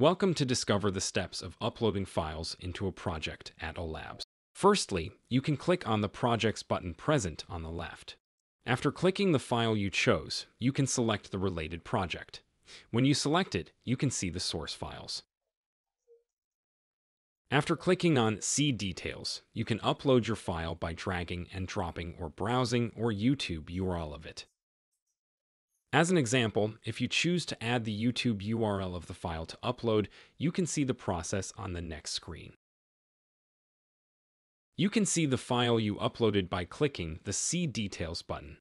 Welcome to discover the steps of uploading files into a project at OLabs. Firstly, you can click on the Projects button present on the left. After clicking the file you chose, you can select the related project. When you select it, you can see the source files. After clicking on See Details, you can upload your file by dragging and dropping or browsing or YouTube URL of it. As an example, if you choose to add the YouTube URL of the file to upload, you can see the process on the next screen. You can see the file you uploaded by clicking the See Details button.